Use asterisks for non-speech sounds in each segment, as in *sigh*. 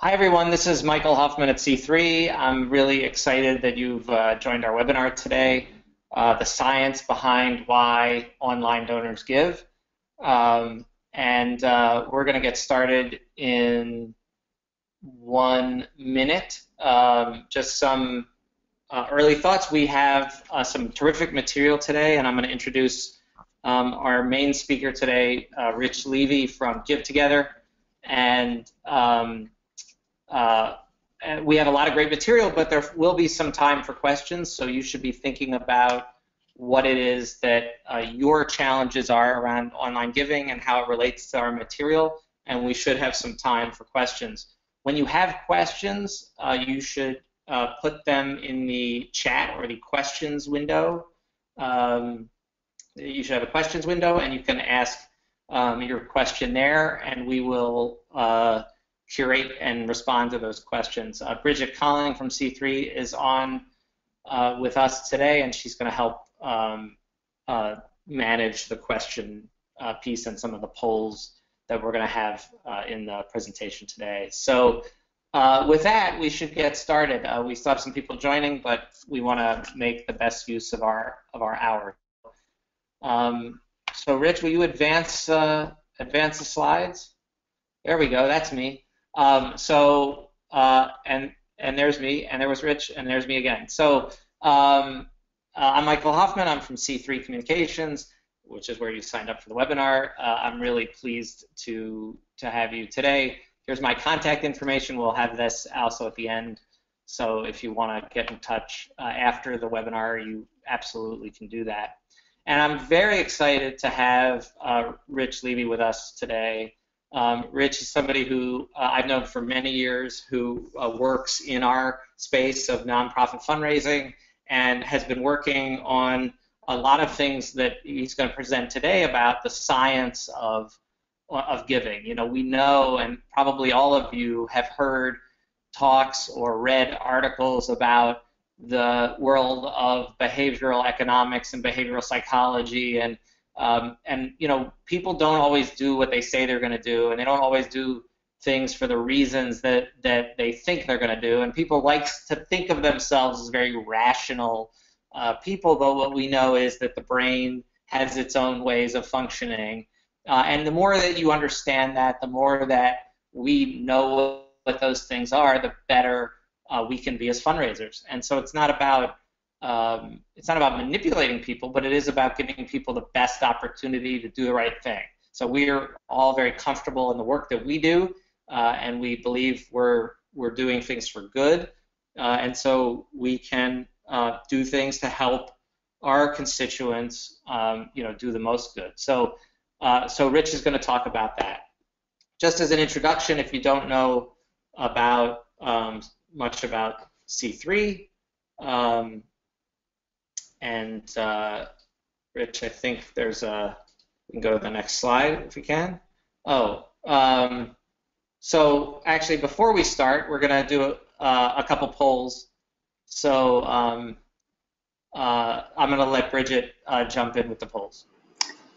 Hi, everyone. This is Michael Hoffman at See3. I'm really excited that you've uh, joined our webinar today, uh, The Science Behind Why Online Donors Give. Um, and uh, we're going to get started in one minute. Um, just some uh, early thoughts. We have uh, some terrific material today, and I'm going to introduce um, our main speaker today, uh, Rich Levy from give2gether. And um, uh, we have a lot of great material, but there will be some time for questions, so you should be thinking about what it is that uh, your challenges are around online giving and how it relates to our material, and we should have some time for questions. When you have questions, uh, you should uh, put them in the chat or the questions window. Um, you should have a questions window, and you can ask um, your question there, and we will uh, curate and respond to those questions. Uh, Bridget Colling from See3 is on uh, with us today, and she's going to help um, uh, manage the question uh, piece and some of the polls that we're going to have uh, in the presentation today. So uh, with that, we should get started. we still have some people joining, but we want to make the best use of our of our hour. Um, so Rich, will you advance advance the slides? There we go. That's me. Um, so uh, and and there's me, and there was Rich, and there's me again. So um, uh, I'm Michael Hoffman. I'm from See3 Communications, which is where you signed up for the webinar. Uh, I'm really pleased to to have you today. Here's my contact information. We'll have this also at the end. So if you want to get in touch uh, after the webinar, you absolutely can do that. And I'm very excited to have uh, Rich Levy with us today. Um, Rich is somebody who uh, I've known for many years who uh, works in our space of nonprofit fundraising and has been working on a lot of things that he's going to present today about the science of of giving. You know, we know, and probably all of you have heard talks or read articles about the world of behavioral economics and behavioral psychology and um, and you know, people don't always do what they say they're going to do, and they don't always do things for the reasons that that they think they're going to do. And people like to think of themselves as very rational uh, people, but what we know is that the brain has its own ways of functioning. Uh, and the more that you understand that, the more that we know what those things are, the better uh, we can be as fundraisers. And so it's not about um, it's not about manipulating people, but it is about giving people the best opportunity to do the right thing. So we're all very comfortable in the work that we do, uh, and we believe we're we're doing things for good, uh, and so we can uh, do things to help our constituents, um, you know, do the most good. So, uh, so Rich is going to talk about that. Just as an introduction, if you don't know about um, much about See3, um, and uh, Rich, I think there's a, we can go to the next slide if we can. Oh, um, so actually before we start, we're going to do a, a, couple polls. So um, uh, I'm going to let Bridget uh, jump in with the polls.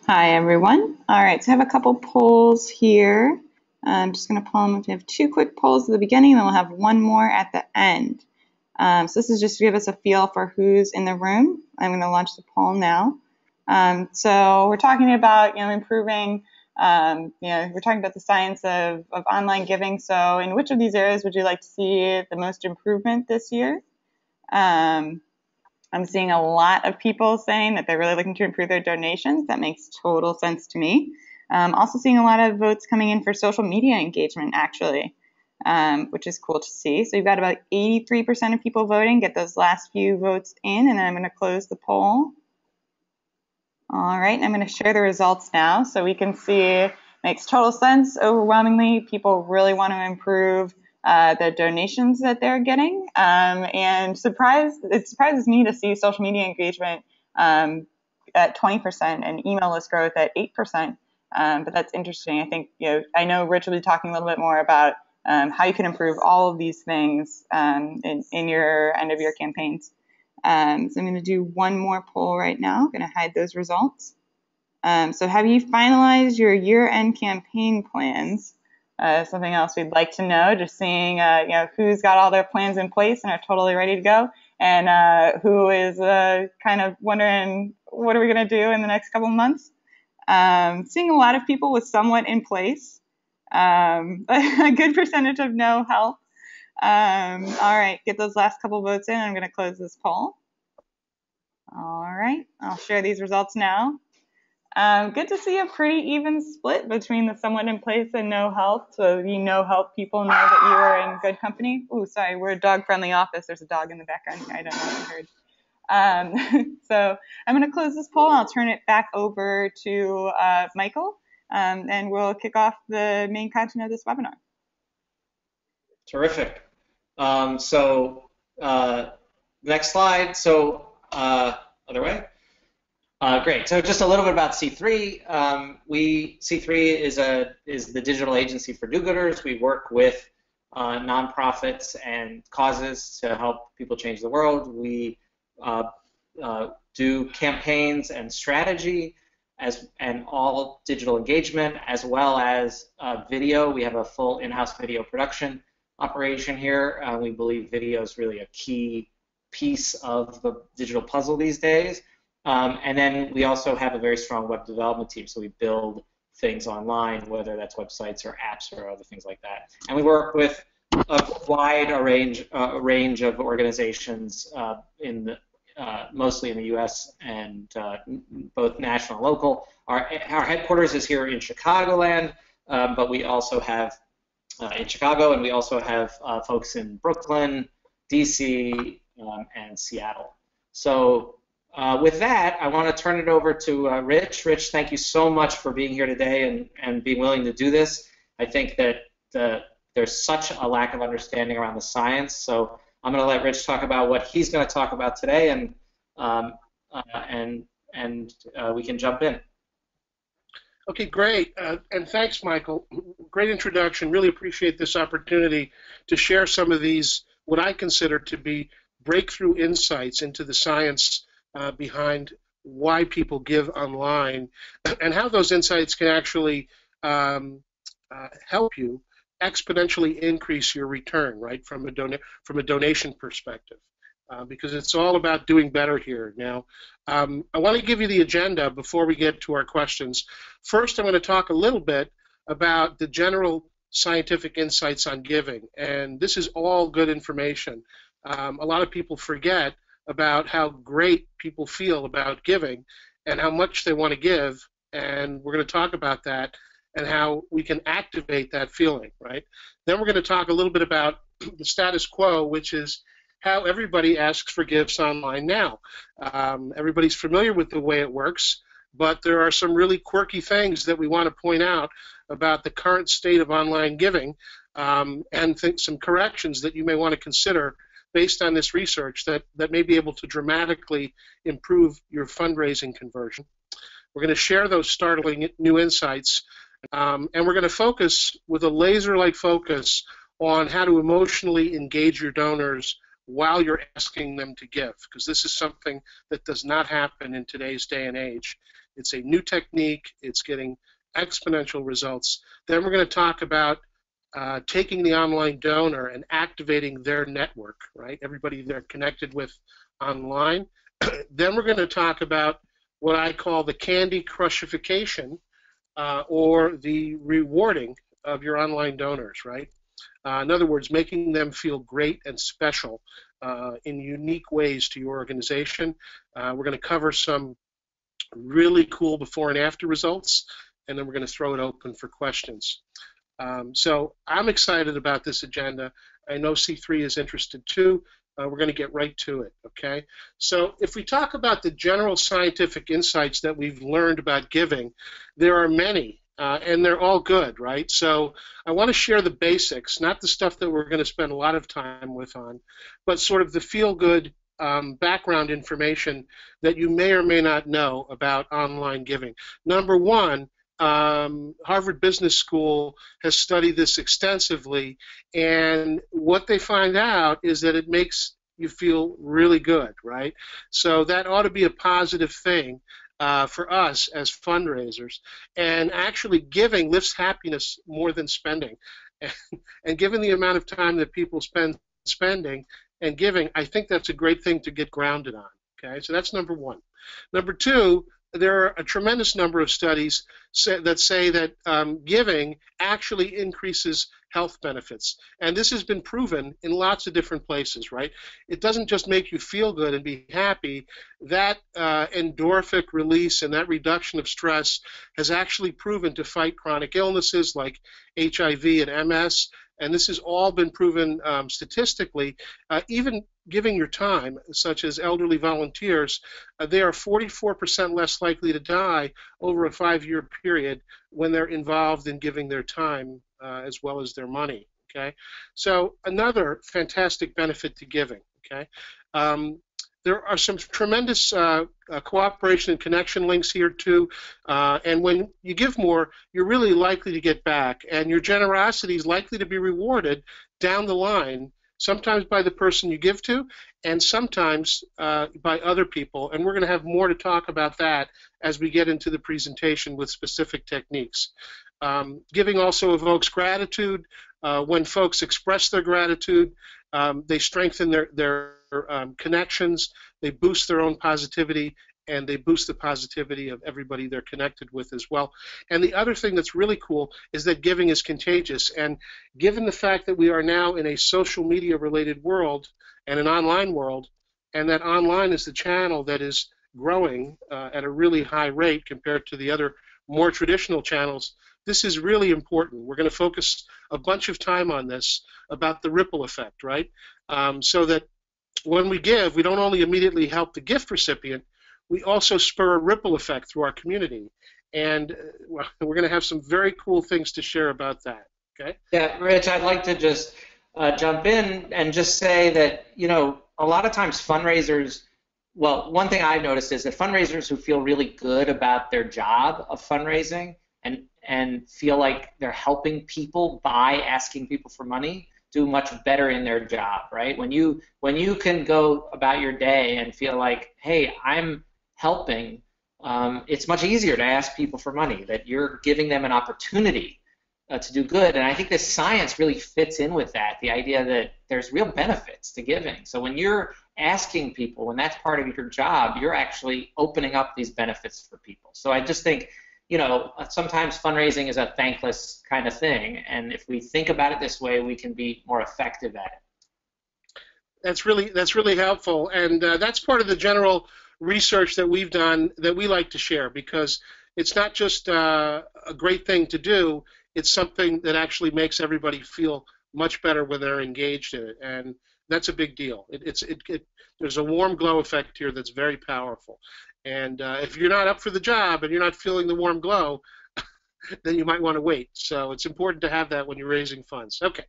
Hi, everyone. All right, so I have a couple polls here. I'm just going to pull them. We have two quick polls at the beginning, and then we'll have one more at the end. Um, so this is just to give us a feel for who's in the room. I'm going to launch the poll now. Um, so we're talking about you know improving. Um, you know, we're talking about the science of, of online giving. So, in which of these areas would you like to see the most improvement this year? Um, I'm seeing a lot of people saying that they're really looking to improve their donations. That makes total sense to me. Um, also seeing a lot of votes coming in for social media engagement, actually um, which is cool to see. So you've got about 83% of people voting. Get those last few votes in, and then I'm going to close the poll. All right, I'm going to share the results now so we can see. Makes total sense. Overwhelmingly, people really want to improve uh, the donations that they're getting. Um, and surprise, it surprises me to see social media engagement um, at 20% and email list growth at 8%. Um, but that's interesting. I think you know I know Rich will be talking a little bit more about um, how you can improve all of these things um, in, in, your end of your campaigns. Um, so I'm going to do one more poll right now. I'm going to hide those results. Um, so have you finalized your year-end campaign plans? uh, something else we'd like to know. Just seeing, uh, you know, who's got all their plans in place and are totally ready to go, and uh, who is uh, kind of wondering what are we going to do in the next couple months. Um, seeing a lot of people with somewhat in place. Um, *laughs* a good percentage of no help. Um, all right, get those last couple votes in. I'm going to close this poll. All right, I'll share these results now. Um, good to see a pretty even split between the somewhat in place and no help. So you know help people know that you are in good company. Oh, sorry, we're a dog friendly office. There's a dog in the background. I don't know if you heard. Um, *laughs* so I'm going to close this poll. I'll turn it back over to uh, Michael, um, and we'll kick off the main content of this webinar. Terrific. Um, so uh, next slide. So uh, other way. Uh, great. So just a little bit about See3. Um, we See3 is a is the digital agency for do-gooders. We work with uh, nonprofits and causes to help people change the world. We uh, uh do campaigns and strategy, as and all digital engagement, as well as uh, video. We have a full in-house video production operation here. Uh, we believe video is really a key piece of the digital puzzle these days. Um, and then we also have a very strong web development team, so we build things online, whether that's websites or apps or other things like that. And we work with a wide range, uh, range of organizations uh, in the, uh, mostly in the U.S. and uh, both national and local. Our, our headquarters is here in Chicagoland, um, but we also have uh, in Chicago, and we also have uh, folks in Brooklyn, D.C., um, and Seattle. So uh, with that, I want to turn it over to uh, Rich. Rich, thank you so much for being here today and, and being willing to do this. I think that the, there's such a lack of understanding around the science. So I'm going to let Rich talk about what he's going to talk about today, and um, uh, and and uh, we can jump in. Okay, great. Uh, and thanks, Michael. Great introduction. Really appreciate this opportunity to share some of these, what I consider to be breakthrough insights into the science uh, behind why people give online *clears throat* and how those insights can actually um, uh, help you exponentially increase your return, right, from a, from a donation perspective. Uh, because it's all about doing better here. Now, um, I want to give you the agenda before we get to our questions. First, I'm going to talk a little bit about the general scientific insights on giving, and this is all good information um, a lot of people forget about how great people feel about giving and how much they want to give. And we're going to talk about that and how we can activate that feeling, right? Then we're going to talk a little bit about *clears throat* the status quo, which is how everybody asks for gifts online now. Um, everybody's familiar with the way it works, but there are some really quirky things that we want to point out about the current state of online giving um, and think some corrections that you may want to consider based on this research that, that may be able to dramatically improve your fundraising conversion. We're going to share those startling new insights, um, and we're going to focus with a laser like focus on how to emotionally engage your donors while you're asking them to give, because this is something that does not happen in today's day and age. It's a new technique, it's getting exponential results. Then we're going to talk about uh, taking the online donor and activating their network, right? Everybody they're connected with online. *clears throat* then we're going to talk about what I call the candy crushification uh, or the rewarding of your online donors, right? Uh, in other words, making them feel great and special uh, in unique ways to your organization. Uh, we're going to cover some really cool before and after results, and then we're going to throw it open for questions. Um, so I'm excited about this agenda. I know See3 is interested too. Uh, we're going to get right to it, okay? So if we talk about the general scientific insights that we've learned about giving, there are many, uh, and they're all good, right? So I want to share the basics, not the stuff that we're going to spend a lot of time with on, but sort of the feel-good um, background information that you may or may not know about online giving. Number one, um, Harvard Business School has studied this extensively, and what they find out is that it makes you feel really good, right? So that ought to be a positive thing. uh, for us as fundraisers. And actually, giving lifts happiness more than spending. And, *laughs* and given the amount of time that people spend spending and giving, I think that's a great thing to get grounded on. Okay, so that's number one. Number two, there are a tremendous number of studies say, that say that um, giving actually increases health benefits. And this has been proven in lots of different places, right? It doesn't just make you feel good and be happy. That uh, endorphic release and that reduction of stress has actually proven to fight chronic illnesses like HIV and MS. And this has all been proven um, statistically. Uh, even giving your time, such as elderly volunteers, uh, they are 44% less likely to die over a five year period when they're involved in giving their time uh, as well as their money. Okay, so another fantastic benefit to giving. Okay, um, there are some tremendous uh, uh, cooperation and connection links here too. Uh, and when you give more, you're really likely to get back, and your generosity is likely to be rewarded down the line. Sometimes by the person you give to, and sometimes uh, by other people. And we're going to have more to talk about that as we get into the presentation with specific techniques. Um, giving also evokes gratitude. Uh, when folks express their gratitude, um, they strengthen their, their um, connections, they boost their own positivity, and they boost the positivity of everybody they're connected with as well. And the other thing that's really cool is that giving is contagious. And given the fact that we are now in a social media related world and an online world, and that online is the channel that is growing uh, at a really high rate compared to the other more traditional channels, this is really important. We're going to focus a bunch of time on this about the ripple effect, right? Um, so that when we give, we don't only immediately help the gift recipient, we also spur a ripple effect through our community. And uh, *laughs* we're going to have some very cool things to share about that. Okay? Yeah, Rich, I'd like to just uh, jump in and just say that, you know, a lot of times fundraisers, well, one thing I've noticed is that fundraisers who feel really good about their job of fundraising and and feel like they're helping people by asking people for money do much better in their job, right? When you when you can go about your day and feel like, hey, I'm helping, um, it's much easier to ask people for money. That you're giving them an opportunity uh, to do good, and I think this science really fits in with that. The idea that there's real benefits to giving. So when you're asking people, when that's part of your job, you're actually opening up these benefits for people. So I just think you know, sometimes fundraising is a thankless kind of thing, and if we think about it this way, we can be more effective at it. That's really that's really helpful, and uh, that's part of the general research that we've done that we like to share because it's not just uh, a great thing to do; it's something that actually makes everybody feel much better when they're engaged in it, and that's a big deal. It, it's it, it, there's a warm glow effect here that's very powerful. And uh, if you're not up for the job and you're not feeling the warm glow, *laughs* then you might want to wait. So it's important to have that when you're raising funds. Okay.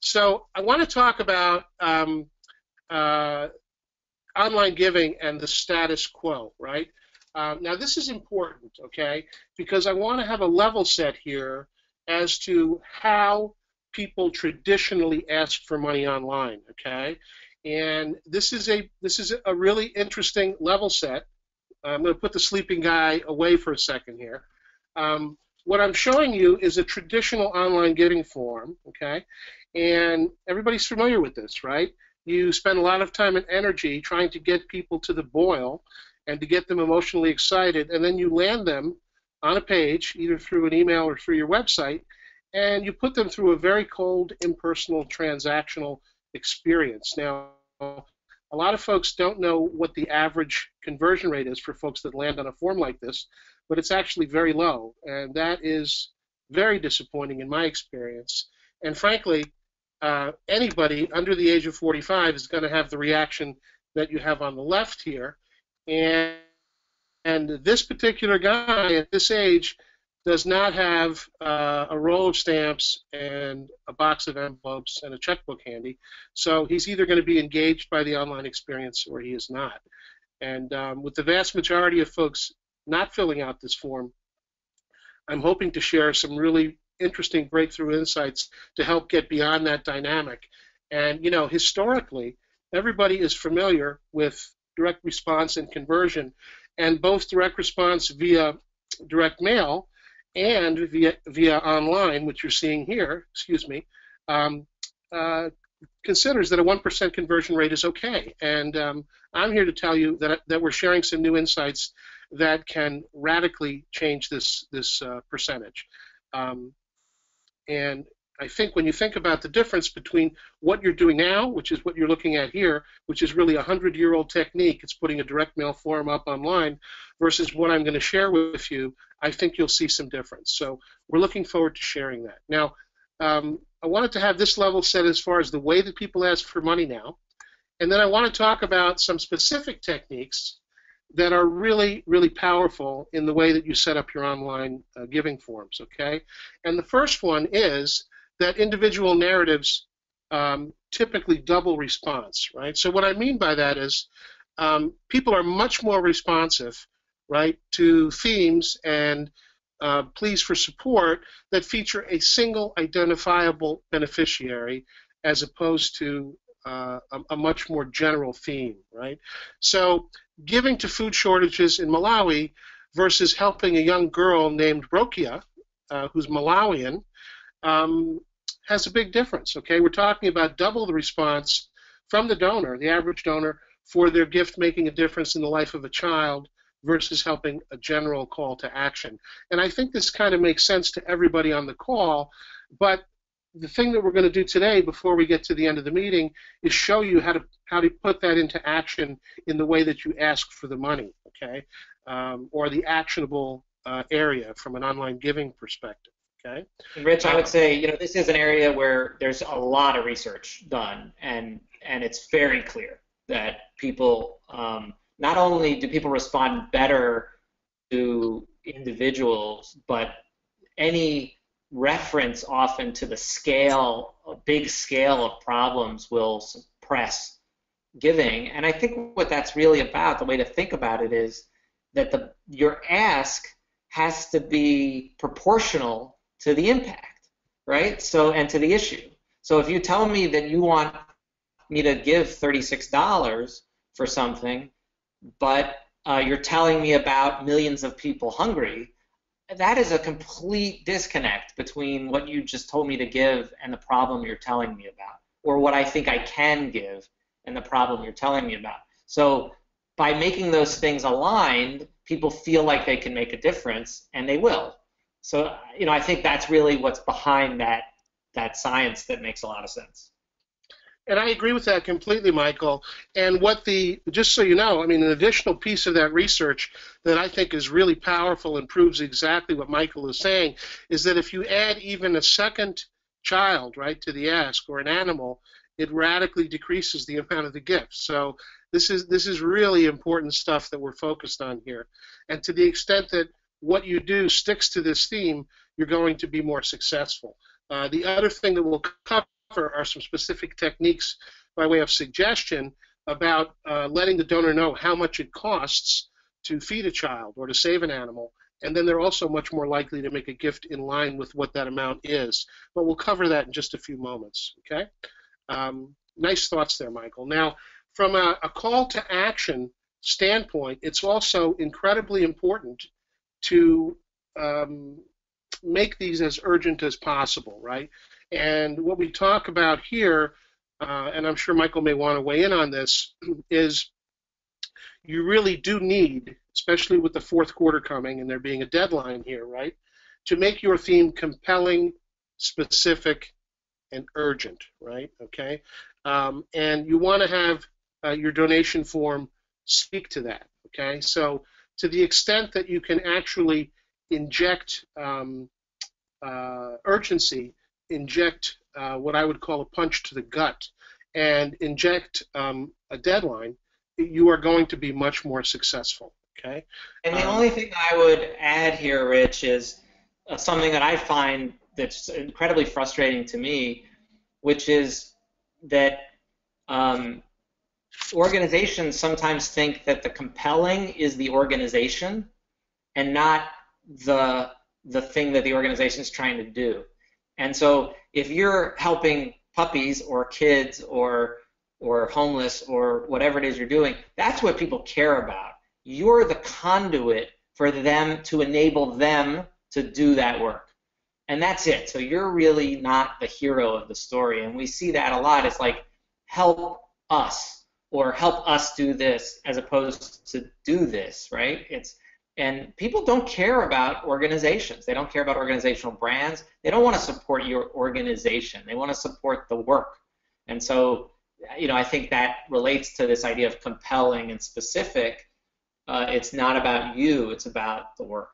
So I want to talk about um, uh, online giving and the status quo, right? Uh, now this is important, okay, because I want to have a level set here as to how people traditionally ask for money online, okay? And this is a this is a really interesting level set I'm going to put the sleeping guy away for a second here. Um, what I'm showing you is a traditional online giving form, okay? And everybody's familiar with this, right? You spend a lot of time and energy trying to get people to the boil and to get them emotionally excited, and then you land them on a page, either through an email or through your website, and you put them through a very cold, impersonal, transactional experience. Now, a lot of folks don't know what the average conversion rate is for folks that land on a form like this, but it's actually very low, and that is very disappointing in my experience. And frankly, uh, anybody under the age of 45 is going to have the reaction that you have on the left here, and and this particular guy at this age does not have uh, a roll of stamps and a box of envelopes and a checkbook handy. So he's either going to be engaged by the online experience or he is not. And um, with the vast majority of folks not filling out this form, I'm hoping to share some really interesting breakthrough insights to help get beyond that dynamic. And, you know, historically, everybody is familiar with direct response and conversion and both direct response via direct mail and via via online, which you're seeing here, excuse me, um, uh, considers that a 1% conversion rate is okay. And um, I'm here to tell you that, that we're sharing some new insights that can radically change this, this uh, percentage. Um, and I think when you think about the difference between what you're doing now, which is what you're looking at here, which is really a 100 year old technique, it's putting a direct mail form up online, versus what I'm going to share with you, I think you'll see some difference. So we're looking forward to sharing that. Now, um, I wanted to have this level set as far as the way that people ask for money now. And then I want to talk about some specific techniques that are really, really powerful in the way that you set up your online uh, giving forms, okay? And the first one is that individual narratives um, typically double response, right? So what I mean by that is um, people are much more responsive, right, to themes and uh, pleas for support that feature a single identifiable beneficiary as opposed to uh, a, a, much more general theme, right? So giving to food shortages in Malawi versus helping a young girl named Rokia, uh, who's Malawian, um, has a big difference, okay? We're talking about double the response from the donor, the average donor, for their gift making a difference in the life of a child versus helping a general call to action. And I think this kind of makes sense to everybody on the call, but the thing that we're going to do today before we get to the end of the meeting is show you how to how to put that into action in the way that you ask for the money, okay, um, or the actionable uh, area from an online giving perspective. Okay. And Rich, I would say you know this is an area where there's a lot of research done, and and it's very clear that people um, not only do people respond better to individuals, but any reference often to the scale, a big scale of problems will suppress giving. And I think what that's really about, the way to think about it is that the your ask has to be proportional to the impact, right? So and to the issue. So if you tell me that you want me to give $36 for something, but uh, you're telling me about millions of people hungry, that is a complete disconnect between what you just told me to give and the problem you're telling me about, or what I think I can give and the problem you're telling me about. So by making those things aligned, people feel like they can make a difference, and they will. So you know, I think that's really what's behind that that science that makes a lot of sense. And I agree with that completely, Michael. And what the, just so you know, I mean, an additional piece of that research that I think is really powerful and proves exactly what Michael is saying is that if you add even a second child, right, to the ask or an animal, it radically decreases the amount of the gift. So this is this is really important stuff that we're focused on here. And to the extent that what you do sticks to this theme, you're going to be more successful. Uh, the other thing that we'll cover are some specific techniques by way of suggestion about uh, letting the donor know how much it costs to feed a child or to save an animal. And then they're also much more likely to make a gift in line with what that amount is. But we'll cover that in just a few moments. Okay? Um, nice thoughts there, Michael. Now, from a, a call to action standpoint, it's also incredibly important to um, make these as urgent as possible, right? And what we talk about here, uh, and I'm sure Michael may want to weigh in on this, *clears throat* is you really do need, especially with the fourth quarter coming and there being a deadline here, right, to make your theme compelling, specific, and urgent, right? Okay, um, and you want to have uh, your donation form speak to that. Okay, so to the extent that you can actually inject um, uh, urgency inject uh, what I would call a punch to the gut and inject um, a deadline, you are going to be much more successful. Okay. And the um, only thing I would add here, Rich, is uh, something that I find that's incredibly frustrating to me, which is that um, organizations sometimes think that the compelling is the organization and not the the thing that the organization is trying to do. And so if you're helping puppies or kids or or homeless or whatever it is you're doing, that's what people care about. you're the conduit for them to enable them to do that work. And that's it. So you're really not the hero of the story. And we see that a lot. It's like, help us or help us do this as opposed to do this, right? It's and people don't care about organizations. They don't care about organizational brands. They don't want to support your organization. They want to support the work. And so, you know, I think that relates to this idea of compelling and specific. Uh, it's not about you, it's about the work.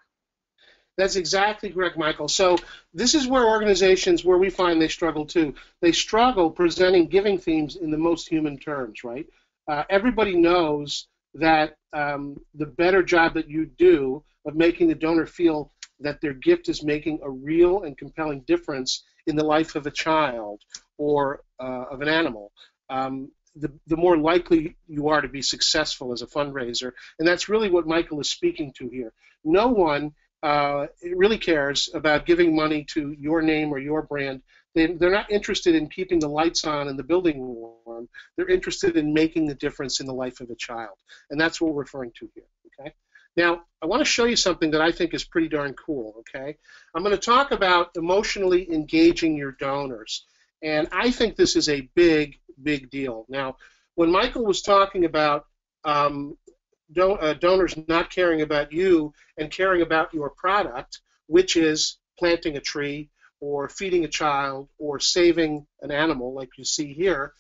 That's exactly correct, Michael. So this is where organizations, where we find they struggle too. They struggle presenting giving themes in the most human terms, right? Uh, everybody knows that um, the better job that you do of making the donor feel that their gift is making a real and compelling difference in the life of a child or uh, of an animal, um, the, the more likely you are to be successful as a fundraiser. And that's really what Michael is speaking to here. No one uh, really cares about giving money to your name or your brand. They, they're not interested in keeping the lights on and the building warm. They're interested in making the difference in the life of a child. And that's what we're referring to here. Okay. Now, I want to show you something that I think is pretty darn cool, okay? I'm going to talk about emotionally engaging your donors. And I think this is a big, big deal. Now, when Michael was talking about um, don- uh, donors not caring about you and caring about your product, which is planting a tree or feeding a child or saving an animal, like you see here.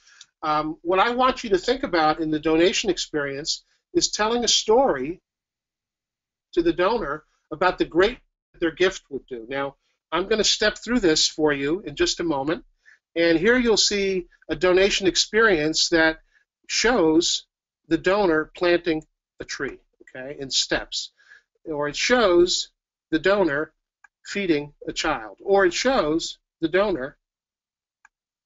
Um, what I want you to think about in the donation experience is telling a story to the donor about the great their gift would do. Now, I'm going to step through this for you in just a moment. And here you'll see a donation experience that shows the donor planting a tree, okay, in steps. Or it shows the donor feeding a child. Or it shows the donor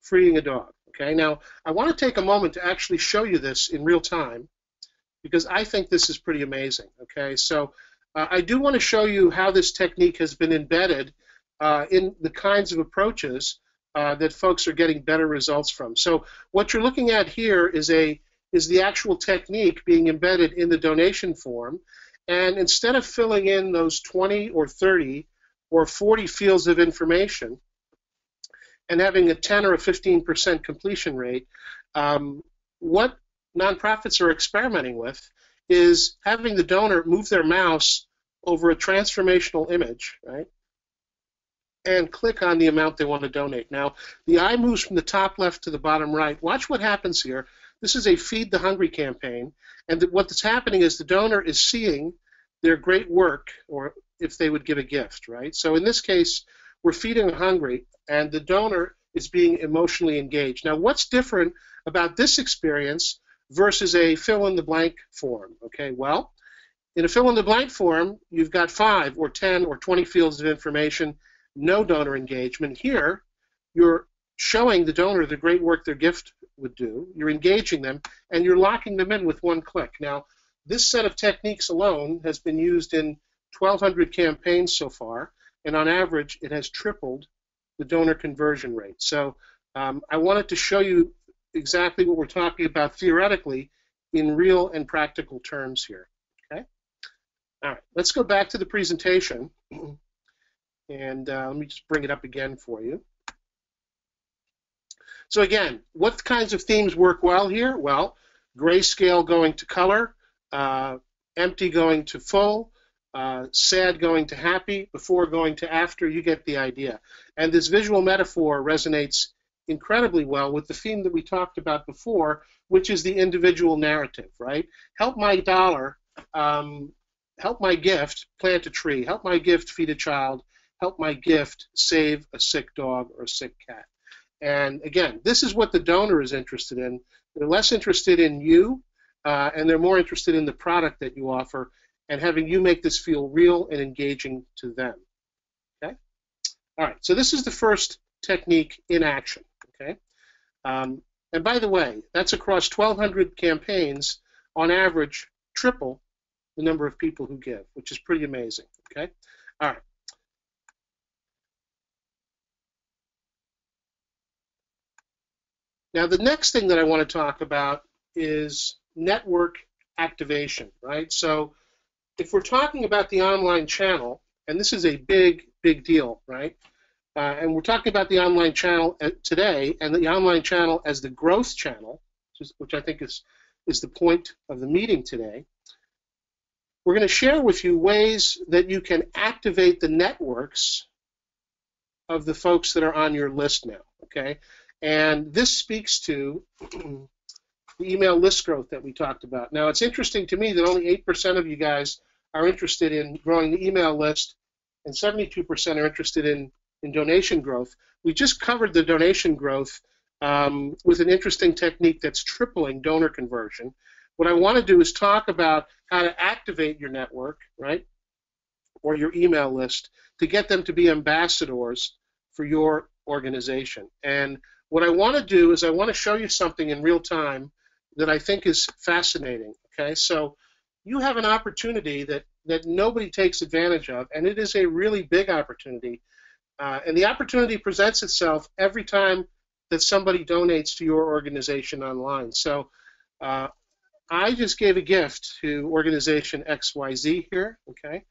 freeing a dog. Okay, now I want to take a moment to actually show you this in real time because I think this is pretty amazing. Okay, so uh, I do want to show you how this technique has been embedded uh, in the kinds of approaches uh, that folks are getting better results from. So what you're looking at here is a is the actual technique being embedded in the donation form. And instead of filling in those 20 or 30 or 40 fields of information and having a 10 or a 15% completion rate, um, what nonprofits are experimenting with is having the donor move their mouse over a transformational image, right? And click on the amount they want to donate. Now, the eye moves from the top left to the bottom right. Watch what happens here. This is a Feed the Hungry campaign, and what's happening is the donor is seeing their great work, or if they would give a gift, right? So in this case, we're feeding hungry, and the donor is being emotionally engaged. Now, what's different about this experience versus a fill in the blank form? Okay, well, in a fill in the blank form, you've got five or 10 or 20 fields of information, no donor engagement. Here, you're showing the donor the great work their gift would do. You're engaging them, and you're locking them in with one click. Now, this set of techniques alone has been used in 1,200 campaigns so far, and on average, it has tripled the donor conversion rate. So um, I wanted to show you exactly what we're talking about theoretically in real and practical terms here. Okay. All right. Let's go back to the presentation, *clears throat* and uh, let me just bring it up again for you. So again, what kinds of themes work well here? Well, grayscale going to color, uh, empty going to full, uh, sad going to happy, before going to after, you get the idea. And this visual metaphor resonates incredibly well with the theme that we talked about before, which is the individual narrative, right? Help my dollar, um, help my gift plant a tree, help my gift feed a child, help my gift save a sick dog or a sick cat. And again, this is what the donor is interested in. They're less interested in you, uh, and they're more interested in the product that you offer and having you make this feel real and engaging to them. Okay? All right, so this is the first technique in action. Okay? Um, and by the way, that's across 1,200 campaigns, on average, triple the number of people who give, which is pretty amazing. Okay? All right. Now, the next thing that I want to talk about is network activation, right? So if we're talking about the online channel, and this is a big, big deal, right? Uh, and we're talking about the online channel uh, today, and the online channel as the growth channel, which I think is is the point of the meeting today. We're going to share with you ways that you can activate the networks of the folks that are on your list now. Okay, and this speaks to *clears throat* the email list growth that we talked about. Now, it's interesting to me that only 8% of you guys are interested in growing the email list, and 72% are interested in, in donation growth. We just covered the donation growth um, with an interesting technique that's tripling donor conversion. What I want to do is talk about how to activate your network, right, or your email list to get them to be ambassadors for your organization. And what I want to do is I want to show you something in real time that I think is fascinating. Okay, so you have an opportunity that that nobody takes advantage of, and it is a really big opportunity. Uh, and the opportunity presents itself every time that somebody donates to your organization online. So uh, I just gave a gift to organization XYZ here, okay?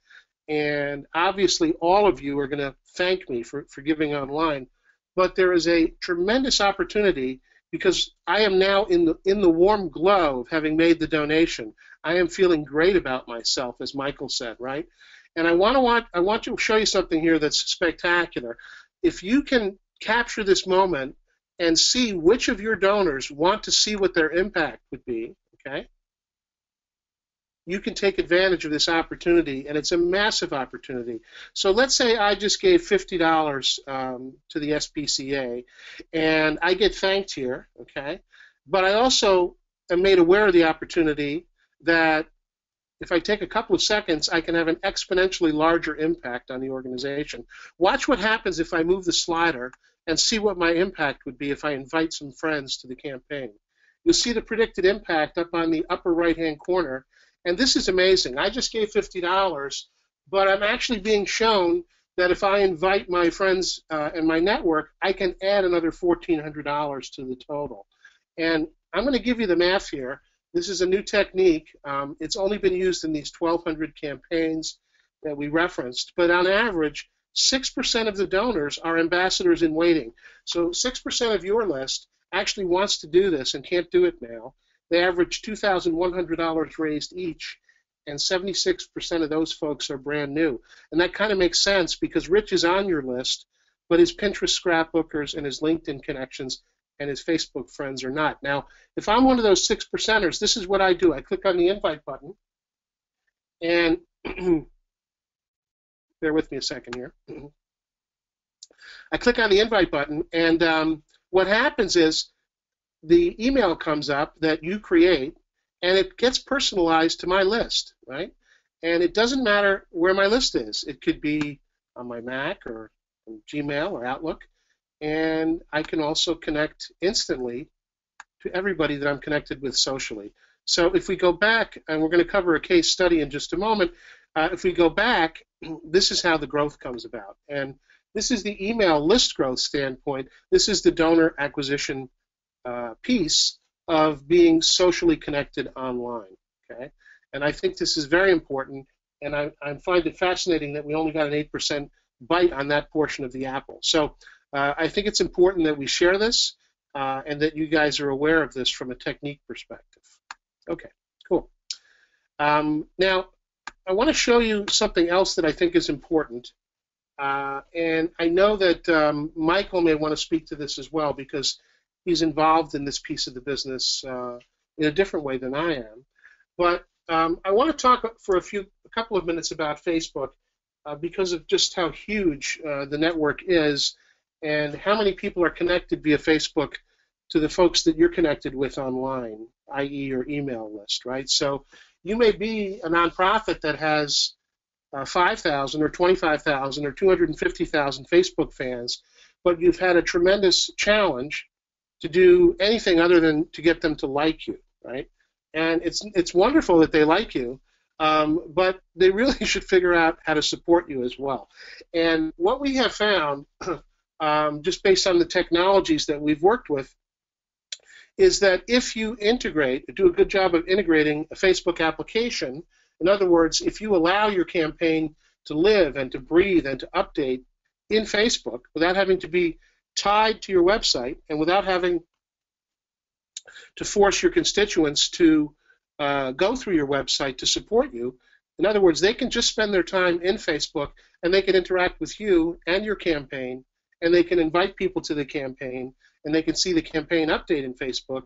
And obviously, all of you are going to thank me for, for giving online. But there is a tremendous opportunity because I am now in the in the warm glow of having made the donation. I am feeling great about myself, as Michael said, right? And I want to want I want to show you something here that's spectacular. If you can capture this moment and see which of your donors want to see what their impact would be, okay? You can take advantage of this opportunity, and it's a massive opportunity. So let's say I just gave $50 um, to the SPCA, and I get thanked here, okay? But I also am made aware of the opportunity that if I take a couple of seconds, I can have an exponentially larger impact on the organization. Watch what happens if I move the slider and see what my impact would be if I invite some friends to the campaign. You'll see the predicted impact up on the upper right-hand corner, and this is amazing. I just gave $50, but I'm actually being shown that if I invite my friends uh, and my network, I can add another $1,400 to the total. And I'm going to give you the math here. This is a new technique. Um, it's only been used in these 1,200 campaigns that we referenced, but on average, 6% of the donors are ambassadors in waiting. So 6% of your list actually wants to do this and can't do it now. They average $2,100 raised each, and 76% of those folks are brand new. And that kind of makes sense because Rich is on your list, but his Pinterest scrapbookers and his LinkedIn connections and his Facebook friends are not. Now, if I'm one of those six percenters, this is what I do. I click on the invite button, and *clears throat* bear with me a second here. *clears throat* I click on the invite button, and um, what happens is the email comes up that you create, and it gets personalized to my list, right? And it doesn't matter where my list is. It could be on my Mac or Gmail or Outlook, and I can also connect instantly to everybody that I'm connected with socially. So if we go back, and we're going to cover a case study in just a moment, uh, if we go back, *clears throat* this is how the growth comes about. And this is the email list growth standpoint. This is the donor acquisition uh, piece of being socially connected online. Okay, and I think this is very important, and I, I find it fascinating that we only got an eight percent bite on that portion of the apple. So uh, I think it's important that we share this uh, and that you guys are aware of this from a technique perspective. Okay, cool. Um, now, I want to show you something else that I think is important. Uh, and I know that um, Michael may want to speak to this as well because he's involved in this piece of the business uh, in a different way than I am. But um, I want to talk for a few, a couple of minutes about Facebook uh, because of just how huge uh, the network is and how many people are connected via Facebook to the folks that you're connected with online, i.e., your email list, right? So you may be a nonprofit that has uh, 5,000 or 25,000 or 250,000 Facebook fans, but you've had a tremendous challenge to do anything other than to get them to like you, right? And it's it's wonderful that they like you, um, but they really *laughs* should figure out how to support you as well. And what we have found, *clears throat* um, just based on the technologies that we've worked with, is that if you integrate, do a good job of integrating a Facebook application, in other words, if you allow your campaign to live and to breathe and to update in Facebook without having to be tied to your website and without having to force your constituents to uh, go through your website to support you. In other words, they can just spend their time in Facebook and they can interact with you and your campaign and they can invite people to the campaign and they can see the campaign update in Facebook.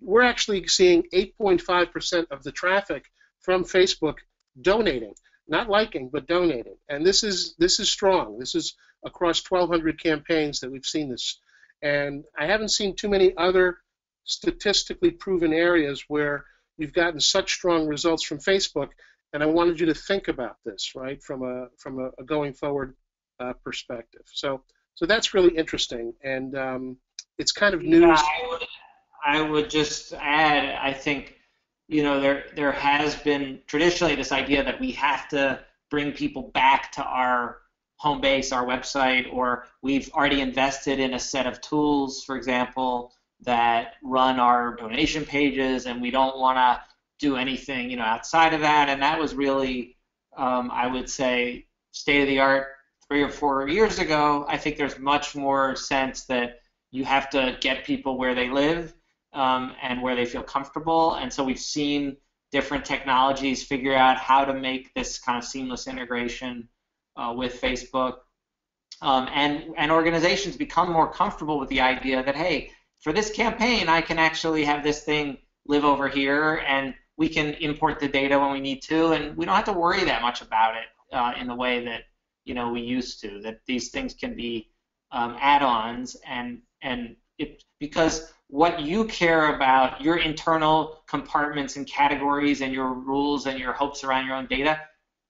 We're actually seeing 8.5% of the traffic from Facebook donating, not liking, but donating. And this is this is strong. This is across 1,200 campaigns that we've seen this. And I haven't seen too many other statistically proven areas where you've gotten such strong results from Facebook. And I wanted you to think about this, right, from a from a, a going forward uh, perspective. So so that's really interesting, and um, it's kind of news. Yeah, I, would, I would just add, I think, you know, there there has been traditionally this idea that we have to bring people back to our home base, our website, or we've already invested in a set of tools, for example, that run our donation pages, and we don't want to do anything, you know, outside of that. And that was really, um, I would say, state of the art three or four years ago. I think there's much more sense that you have to get people where they live um, and where they feel comfortable. And so we've seen different technologies figure out how to make this kind of seamless integration uh, with Facebook. Um, and, and organizations become more comfortable with the idea that, hey, for this campaign, I can actually have this thing live over here and we can import the data when we need to, and we don't have to worry that much about it uh, in the way that you know we used to. That these things can be um, add-ons, and and it because what you care about, your internal compartments and categories and your rules and your hopes around your own data,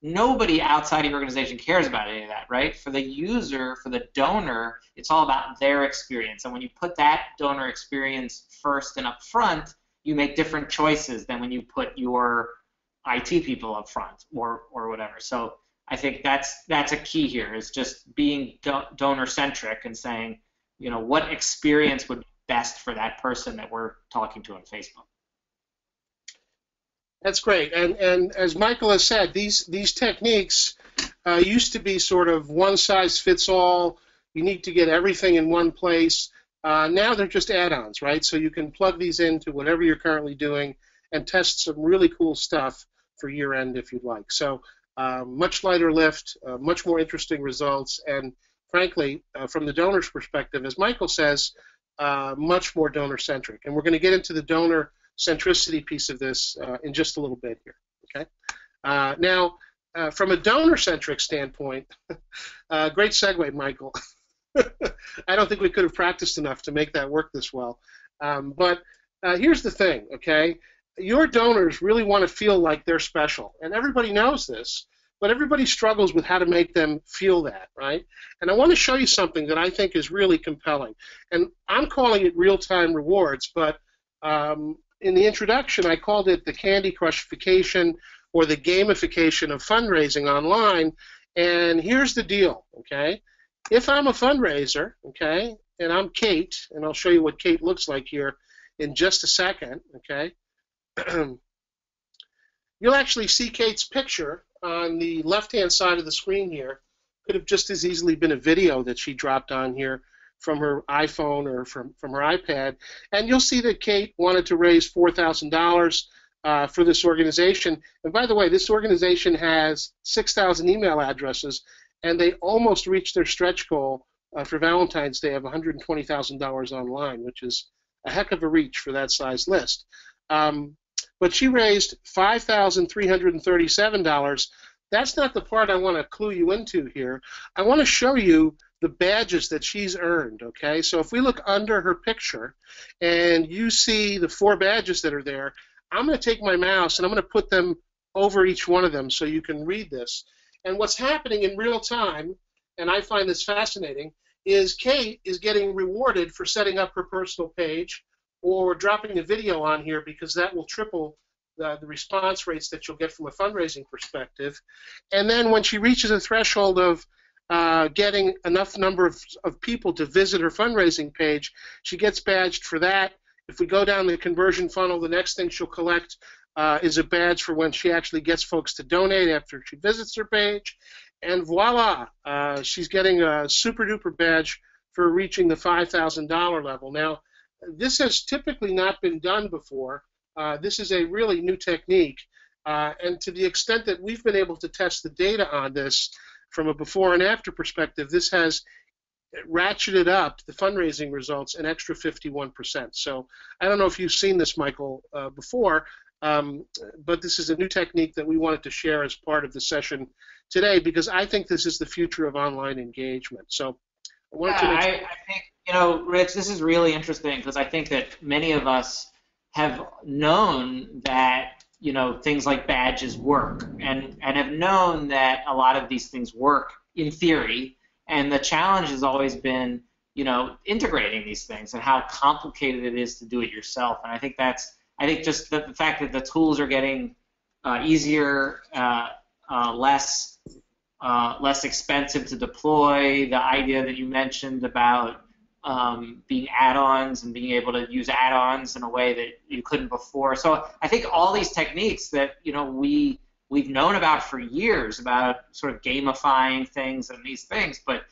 nobody outside your organization cares about any of that, right? For the user, for the donor, it's all about their experience. And when you put that donor experience first and up front, you make different choices than when you put your IT people up front or or whatever. So I think that's that's a key here is just being do- donor centric and saying, you know, what experience would be best for that person that we're talking to on Facebook. That's great. And and as Michael has said, these these techniques uh, used to be sort of one size fits all. You need to get everything in one place. Uh, now they're just add-ons, right? So you can plug these into whatever you're currently doing and test some really cool stuff for year end if you'd like. So uh, much lighter lift, uh, much more interesting results, and frankly, uh, from the donor's perspective, as Michael says, uh, much more donor centric. And we're going to get into the donor centricity piece of this uh, in just a little bit here. Okay. Now, from a donor-centric standpoint, *laughs* uh, great segue, Michael. *laughs* I don't think we could have practiced enough to make that work this well. Um, but uh, here's the thing, okay? Your donors really want to feel like they're special, and everybody knows this. But everybody struggles with how to make them feel that, right? And I want to show you something that I think is really compelling. And I'm calling it real-time rewards, but um, in the introduction, I called it the Candy Crushification or the gamification of fundraising online. And here's the deal, okay? If I'm a fundraiser, okay, and I'm Kate, and I'll show you what Kate looks like here in just a second, okay? *clears throat* You'll actually see Kate's picture on the left-hand side of the screen here. Could have just as easily been a video that she dropped on here from her iPhone or from, from her iPad. And you'll see that Kate wanted to raise $4,000 uh, for this organization. And by the way, this organization has 6,000 email addresses, and they almost reached their stretch goal uh, for Valentine's Day of $120,000 online, which is a heck of a reach for that size list. Um, but she raised $5,337. That's not the part I want to clue you into here. I want to show you the badges that she's earned, okay? So if we look under her picture and you see the four badges that are there, I'm going to take my mouse and I'm going to put them over each one of them so you can read this. And what's happening in real time, and I find this fascinating, is Kate is getting rewarded for setting up her personal page or dropping a video on here because that will triple the, the, response rates that you'll get from a fundraising perspective. And then when she reaches a threshold of uh, getting enough number of, of people to visit her fundraising page. She gets badged for that, If we go down the conversion funnel, the next thing she'll collect uh, is a badge for when she actually gets folks to donate after she visits her page. And voila, uh, she's getting a super duper badge for reaching the $5,000 level. Now, this has typically not been done before. Uh, this is a really new technique. Uh, and to the extent that we've been able to test the data on this from a before and after perspective, this has ratcheted up the fundraising results an extra 51%. So I don't know if you've seen this, Michael, uh, before, um, but this is a new technique that we wanted to share as part of the session today because I think this is the future of online engagement. So I wanted yeah, to. I, I think you know, Rich, this is really interesting because I think that many of us have known that you know things like badges work and and have known that a lot of these things work in theory. And the challenge has always been you know integrating these things and how complicated it is to do it yourself. And i think that's i think just the, the fact that the tools are getting uh, easier uh, uh, less uh, less expensive to deploy the idea that you mentioned about um, being add-ons and being able to use add-ons in a way that you couldn't before. So I think all these techniques that you know we we've known about for years about sort of gamifying things and these things, but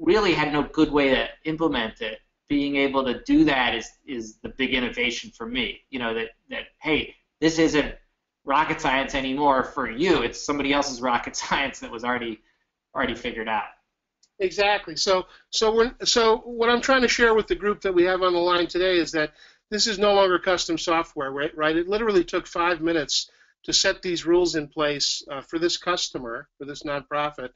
really had no good way to implement it. Being able to do that is is the big innovation for me. You know that that hey, this isn't rocket science anymore for you. It's somebody else's rocket *laughs* science that was already already figured out. Exactly. So, so we're, so what I'm trying to share with the group that we have on the line today is that this is no longer custom software, right? Right. It literally took five minutes to set these rules in place uh, for this customer, for this nonprofit,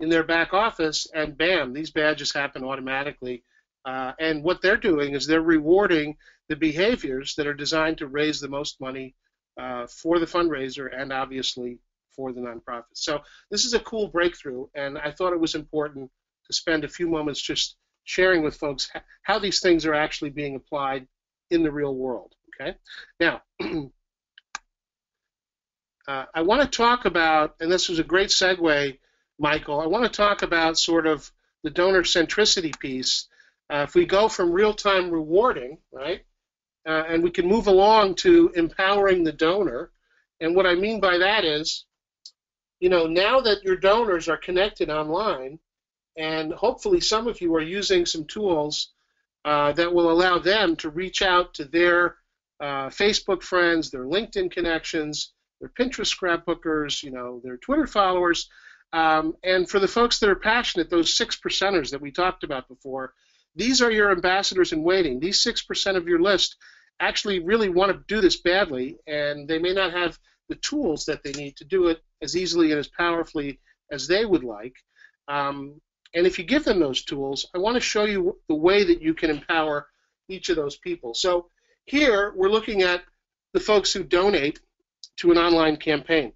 in their back office, and bam, these badges happen automatically. Uh, and what they're doing is they're rewarding the behaviors that are designed to raise the most money uh, for the fundraiser and obviously for the nonprofit. So this is a cool breakthrough, and I thought it was important to spend a few moments just sharing with folks how these things are actually being applied in the real world. Okay, now *clears throat* uh, I want to talk about, and this was a great segue, Michael. I want to talk about sort of the donor centricity piece. Uh, if we go from real-time rewarding, right, uh, and we can move along to empowering the donor, and what I mean by that is, you know, now that your donors are connected online, and hopefully some of you are using some tools uh, that will allow them to reach out to their uh, Facebook friends, their LinkedIn connections, their Pinterest scrapbookers, you know, their Twitter followers. Um, and for the folks that are passionate, those six percenters that we talked about before, these are your ambassadors in waiting. These six percent of your list actually really want to do this badly, and they may not have the tools that they need to do it as easily and as powerfully as they would like. Um, and if you give them those tools, I want to show you the way that you can empower each of those people. So here we're looking at the folks who donate to an online campaign.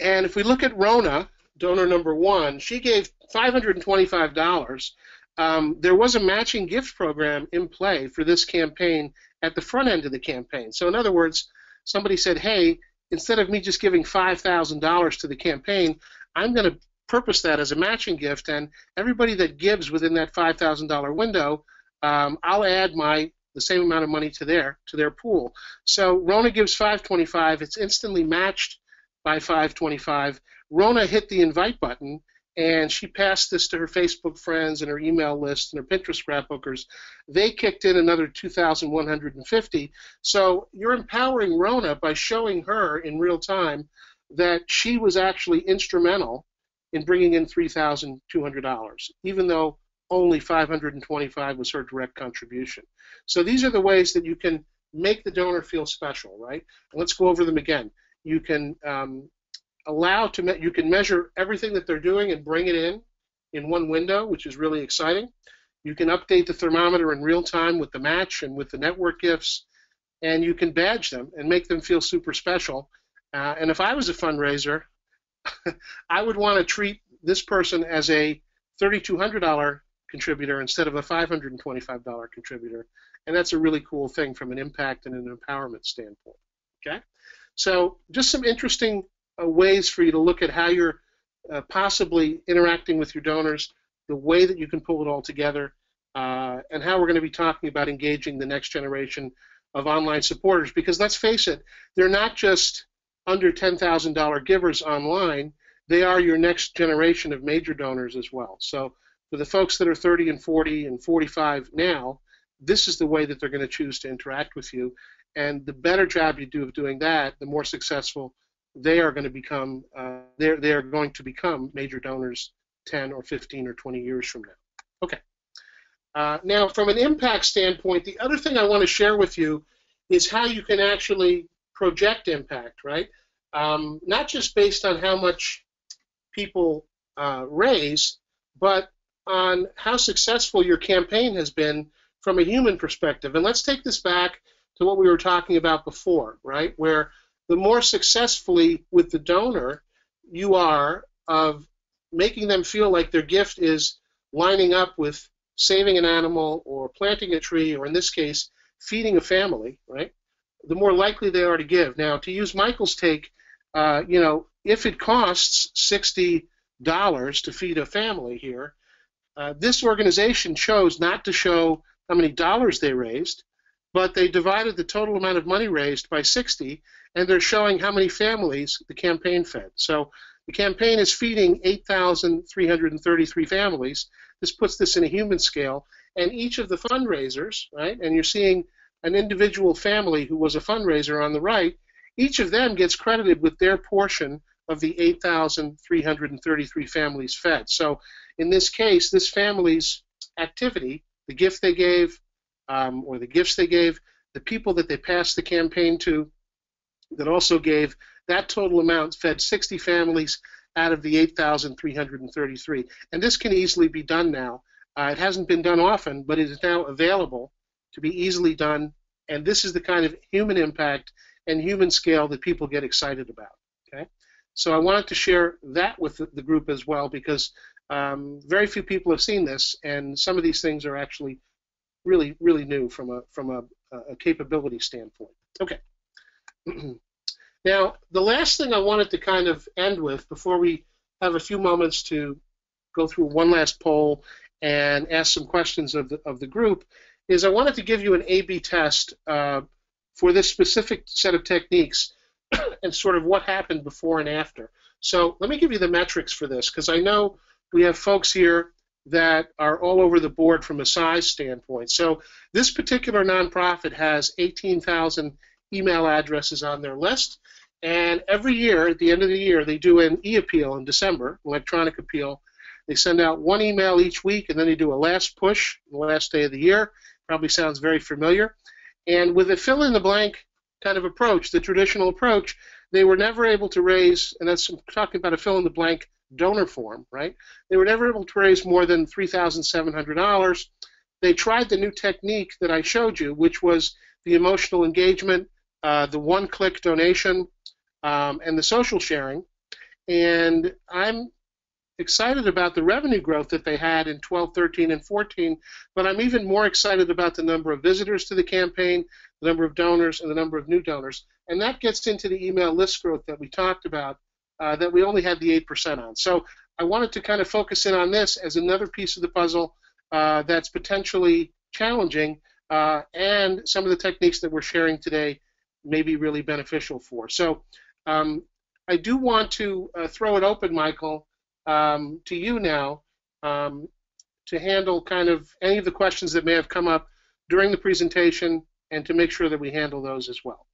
And if we look at Rona, donor number one, she gave $525. Um, there was a matching gift program in play for this campaign at the front end of the campaign. So in other words, somebody said, hey, instead of me just giving $5,000 to the campaign, I'm going to purpose that as a matching gift, and everybody that gives within that $5,000 window, um, I'll add my the same amount of money to their to their pool. So Rona gives 525. It's instantly matched by 525. Rona hit the invite button and she passed this to her Facebook friends and her email list and her Pinterest scrapbookers. They kicked in another 2,150. So you're empowering Rona by showing her in real time that she was actually instrumental in bringing in $3,200, even though only 525 was her direct contribution. So these are the ways that you can make the donor feel special, right? Let's go over them again. You can um, allow to me- you can measure everything that they're doing and bring it in in one window, which is really exciting. You can update the thermometer in real time with the match and with the network gifts, and you can badge them and make them feel super special. Uh, and if I was a fundraiser, *laughs* I would want to treat this person as a $3,200 contributor instead of a $525 contributor. And that's a really cool thing from an impact and an empowerment standpoint. Okay? So, just some interesting uh, ways for you to look at how you're uh, possibly interacting with your donors, the way that you can pull it all together. uh, and how we're going to be talking about engaging the next generation of online supporters. Because let's face it, they're not just under $10,000 givers online, they are your next generation of major donors as well. So for the folks that are 30 and 40 and 45 now, this is the way that they're going to choose to interact with you. And the better job you do of doing that, the more successful they are going to become. Uh, they're they're going to become major donors 10 or 15 or 20 years from now. Okay. Uh, now, from an impact standpoint, the other thing I want to share with you is how you can actually project impact, right? Um, not just based on how much people uh, raise, but on how successful your campaign has been from a human perspective. And let's take this back to what we were talking about before, right? Where the more successfully with the donor you are of making them feel like their gift is lining up with saving an animal or planting a tree, or in this case, feeding a family, right? The more likely they are to give. Now, to use Michael's take, uh, you know, if it costs sixty dollars to feed a family here, uh, this organization chose not to show how many dollars they raised, but they divided the total amount of money raised by 60, and they're showing how many families the campaign fed. So the campaign is feeding 8,333 families. This puts this in a human scale, and each of the fundraisers, right, and you're seeing an individual family who was a fundraiser on the right, each of them gets credited with their portion of the 8,333 families fed. So in this case, this family's activity, the gift they gave, um, or the gifts they gave, the people that they passed the campaign to, that also gave, that total amount fed 60 families out of the 8,333. And this can easily be done now. Uh, it hasn't been done often, but it is now available to be easily done. And this is the kind of human impact and human scale that people get excited about. Okay, so I wanted to share that with the group as well because um, very few people have seen this, and some of these things are actually really, really new from a from a, a capability standpoint. Okay. *clears throat* now, the last thing I wanted to kind of end with before we have a few moments to go through one last poll and ask some questions of the of the group is I wanted to give you an A/B test uh, for this specific set of techniques *clears throat* and sort of what happened before and after. So let me give you the metrics for this because I know we have folks here that are all over the board from a size standpoint. So this particular nonprofit has 18,000 email addresses on their list. And every year, at the end of the year, they do an e-appeal in December, electronic appeal. They send out one email each week, and then they do a last push the last day of the year. Probably sounds very familiar. And with a fill-in-the-blank kind of approach, the traditional approach, they were never able to raise, and that's I'm talking about a fill-in-the-blank donor form, right? They were never able to raise more than $3,700. They tried the new technique that I showed you, which was the emotional engagement, uh, the one-click donation, um, and the social sharing. And I'm excited about the revenue growth that they had in 12, 13, and 14, but I'm even more excited about the number of visitors to the campaign, the number of donors, and the number of new donors. And that gets into the email list growth that we talked about uh, that we only had the 8% on. So I wanted to kind of focus in on this as another piece of the puzzle uh, that's potentially challenging uh, and some of the techniques that we're sharing today may be really beneficial for. So um, I do want to uh, throw it open, Michael, um, to you now um, to handle kind of any of the questions that may have come up during the presentation and to make sure that we handle those as well.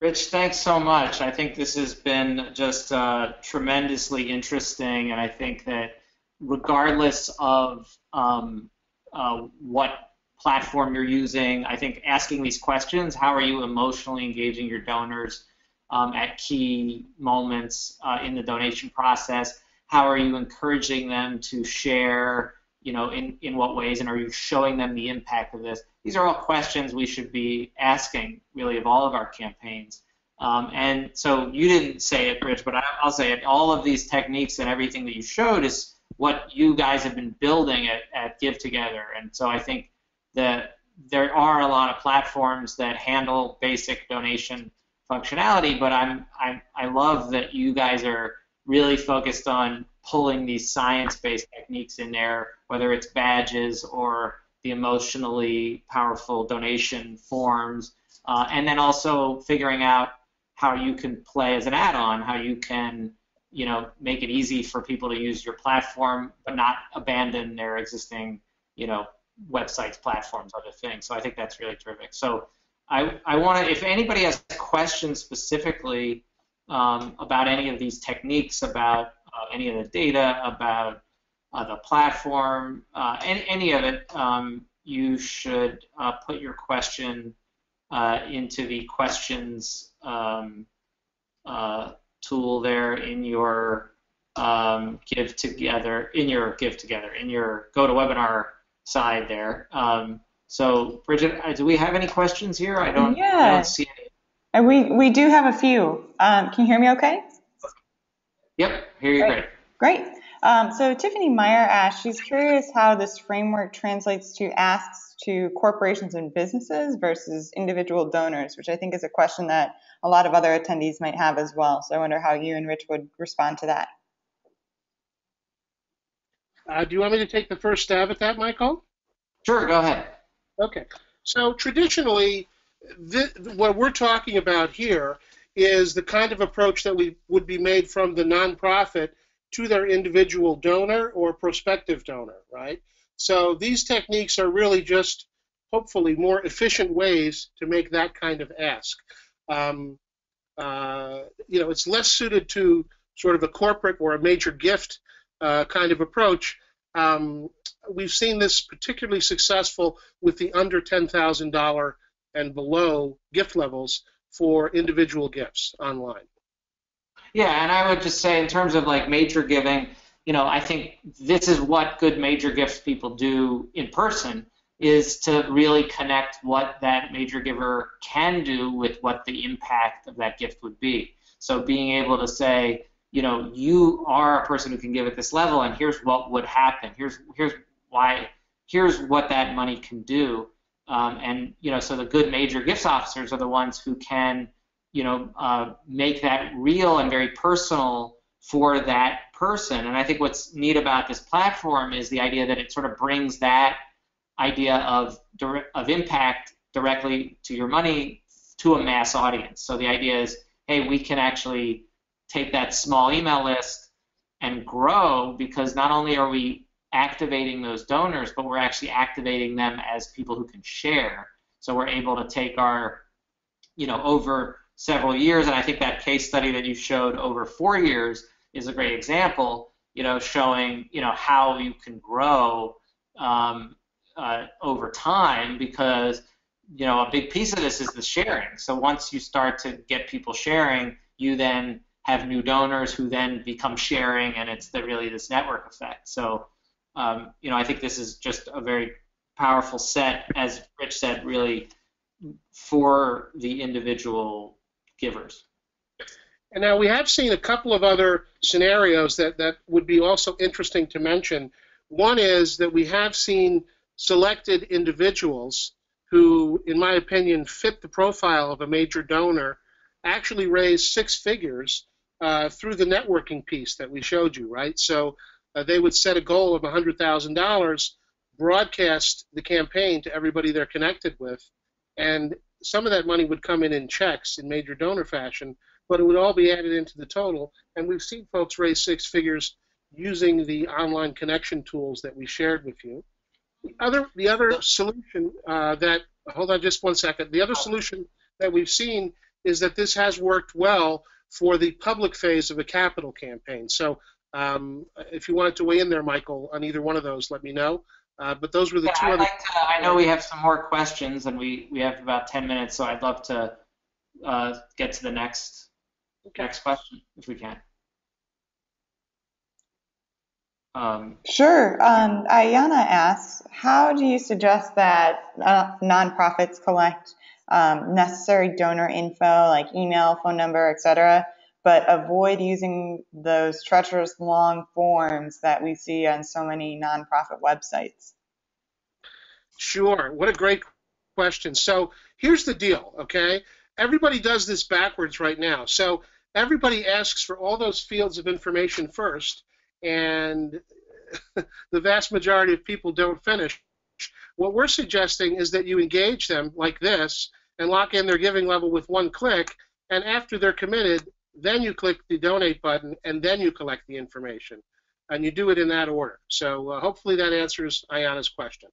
Rich, thanks so much. I think this has been just uh, tremendously interesting, and I think that regardless of um, uh, what platform you're using, I think asking these questions, how are you emotionally engaging your donors um, at key moments uh, in the donation process? How are you encouraging them to share, you know, in, in what ways, and are you showing them the impact of this? These are all questions we should be asking, really, of all of our campaigns. Um, and so you didn't say it, Rich, but I, will say it. All of these techniques and everything that you showed is what you guys have been building at, at give2gether. And so I think that there are a lot of platforms that handle basic donation functionality, but I'm, I'm I love that you guys are really focused on pulling these science-based techniques in there, whether it's badges or the emotionally powerful donation forms, uh, and then also figuring out how you can play as an add-on, how you can you know make it easy for people to use your platform, but not abandon their existing you know websites, platforms, other things. So I think that's really terrific. So I, I want to, if anybody has questions specifically um, about any of these techniques, about uh, any of the data, about uh, the platform, uh, any, any of it, um, you should uh, put your question uh, into the questions um, uh, tool there in your um, give2gether, in your give2gether, in your GoToWebinar side there. Um, so, Bridget, uh, do we have any questions here? I don't, yeah. I don't see any. And we, we do have a few. Um, can you hear me okay? Yep, hear you great. Great. Um, so Tiffany Meyer asked, she's curious how this framework translates to asks to corporations and businesses versus individual donors, which I think is a question that a lot of other attendees might have as well. So I wonder how you and Rich would respond to that. Uh, do you want me to take the first stab at that, Michael? Sure, go ahead. Okay. So traditionally, what we're talking about here is the kind of approach that we would be made from the nonprofit to their individual donor or prospective donor, right? So these techniques are really just hopefully more efficient ways to make that kind of ask. Um, uh, you know, it's less suited to sort of a corporate or a major gift uh, kind of approach. Um, we've seen this particularly successful with the under $10,000 and below gift levels for individual gifts online. Yeah, and I would just say in terms of like major giving, you know, I think this is what good major gifts people do in person is to really connect what that major giver can do with what the impact of that gift would be. So being able to say, you know, you are a person who can give at this level, and here's what would happen. Here's here's why. Here's what that money can do. Um, and you know, so the good major gifts officers are the ones who can, you know, uh, make that real and very personal for that person. And I think what's neat about this platform is the idea that it sort of brings that idea of of impact directly to your money to a mass audience. So the idea is, hey, we can actually take that small email list and grow because not only are we activating those donors, but we're actually activating them as people who can share. So we're able to take our, you know, over several years, and I think that case study that you showed over four years is a great example, you know, showing, you know, how you can grow um, uh, over time because, you know, a big piece of this is the sharing. So once you start to get people sharing, you then have new donors who then become sharing, and it's the, really this network effect. So, um, you know, I think this is just a very powerful set, as Rich said, really for the individual givers. And now we have seen a couple of other scenarios that, that would be also interesting to mention. One is that we have seen selected individuals who, in my opinion, fit the profile of a major donor actually raise six figures uh, through the networking piece that we showed you, right? So uh, they would set a goal of $100,000, broadcast the campaign to everybody they're connected with, and some of that money would come in in checks in major donor fashion, but it would all be added into the total. And we've seen folks raise six figures using the online connection tools that we shared with you. The other, the other solution uh, that, hold on just one second, the other solution that we've seen is that this has worked well for the public phase of a capital campaign. So um, if you wanted to weigh in there, Michael, on either one of those, let me know. Uh, but those were the yeah, two I'd other. Like to, I know we have some more questions, and we, we have about 10 minutes, so I'd love to uh, get to the next okay. next question if we can. Um, sure. Um, Ayana asks, how do you suggest that uh, nonprofits collect um, necessary donor info like email, phone number, etc., but avoid using those treacherous long forms that we see on so many nonprofit websites? Sure. What a great question. So here's the deal, okay? Everybody does this backwards right now. So everybody asks for all those fields of information first, and *laughs* the vast majority of people don't finish. What we're suggesting is that you engage them like this and lock in their giving level with one click, and after they're committed, then you click the donate button, and then you collect the information. And you do it in that order. So uh, hopefully that answers Ayana's question.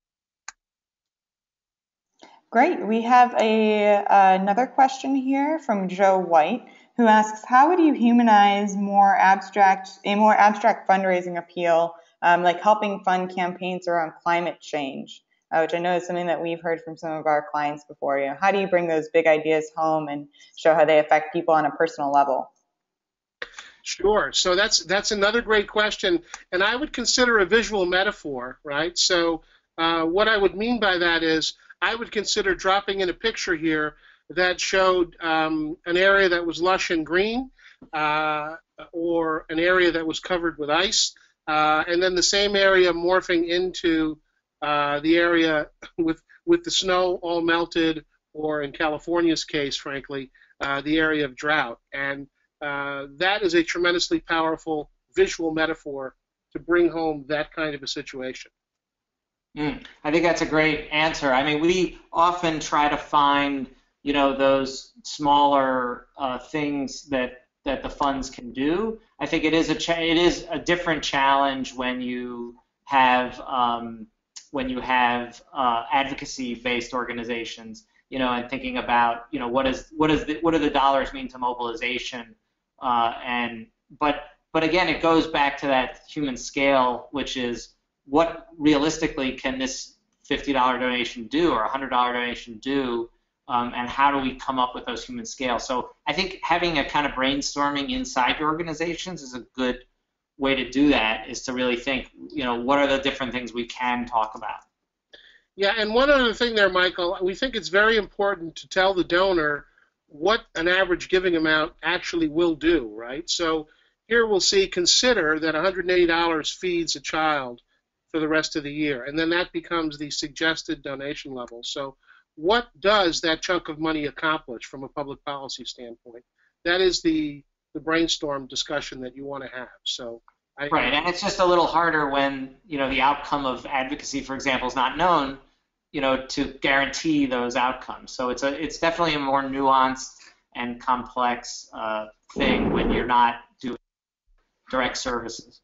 Great. We have a uh, another question here from Joe White, who asks, "How would you humanize more abstract a more abstract fundraising appeal, um, like helping fund campaigns around climate change, uh, which I know is something that we've heard from some of our clients before. You know, how do you bring those big ideas home and show how they affect people on a personal level?" Sure. So that's that's another great question, and I would consider a visual metaphor, right? So uh, what I would mean by that is I would consider dropping in a picture here that showed um, an area that was lush and green, uh, or an area that was covered with ice, uh, and then the same area morphing into uh, the area *laughs* with with the snow all melted, or in California's case, frankly, uh, the area of drought. And uh, that is a tremendously powerful visual metaphor to bring home that kind of a situation. Mm, I think that's a great answer. I mean, we often try to find, you know, those smaller uh, things that that the funds can do. I think it is a cha- it is a different challenge when you have um, when you have uh, advocacy-based organizations, you know, and thinking about, you know, what is what is the, what do the dollars mean to mobilization, uh, and but but again, it goes back to that human scale, which is what realistically can this $50 donation do or $100 donation do, um, and how do we come up with those human scales? So I think having a kind of brainstorming inside your organizations is a good way to do that. Is to really think, you know, what are the different things we can talk about. Yeah, and one other thing there, Michael, we think it's very important to tell the donor what an average giving amount actually will do, right? So here we'll see consider that $180 feeds a child for the rest of the year. And then that becomes the suggested donation level. So, what does that chunk of money accomplish from a public policy standpoint? That is the, the brainstorm discussion that you want to have. So, I, right, and it's just a little harder when you know the outcome of advocacy, for example, is not known. You know, to guarantee those outcomes. So it's a it's definitely a more nuanced and complex uh, thing when you're not doing direct services.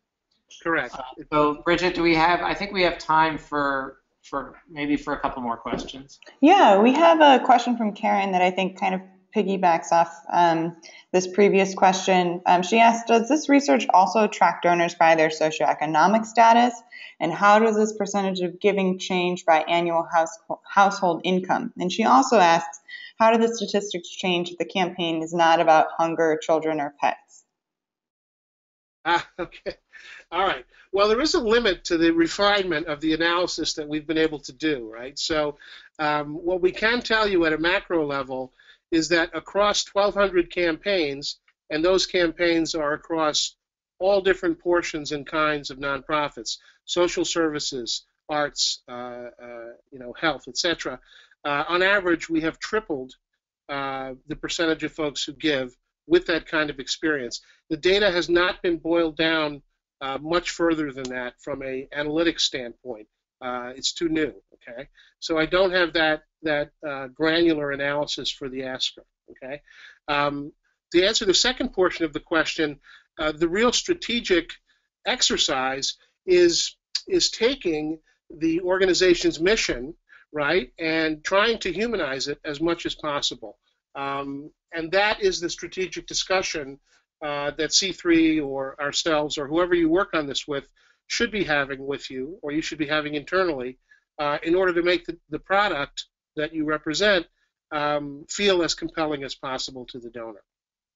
Correct. Uh, so, Bridget, do we have? I think we have time for for maybe for a couple more questions. Yeah, we have a question from Karen that I think kind of piggybacks off um, this previous question. Um, she asked, does this research also track donors by their socioeconomic status? And how does this percentage of giving change by annual house, household income? And she also asks, how do the statistics change if the campaign is not about hunger, children, or pets? Ah, *laughs* okay. All right. Well, there is a limit to the refinement of the analysis that we've been able to do, right? So, um, what we can tell you at a macro level is that across 1,200 campaigns, and those campaigns are across all different portions and kinds of nonprofits, social services, arts, uh, uh, you know, health, etc. Uh, on average, we have tripled uh, the percentage of folks who give with that kind of experience. The data has not been boiled down uh, much further than that from a analytics standpoint. Uh, it's too new. Okay, so I don't have that that uh, granular analysis for the asker. Okay, um, to answer the second portion of the question, uh, the real strategic exercise is is taking the organization's mission right and trying to humanize it as much as possible. Um, and that is the strategic discussion uh, that See3 or ourselves or whoever you work on this with should be having with you, or you should be having internally, uh, in order to make the, the product that you represent um, feel as compelling as possible to the donor.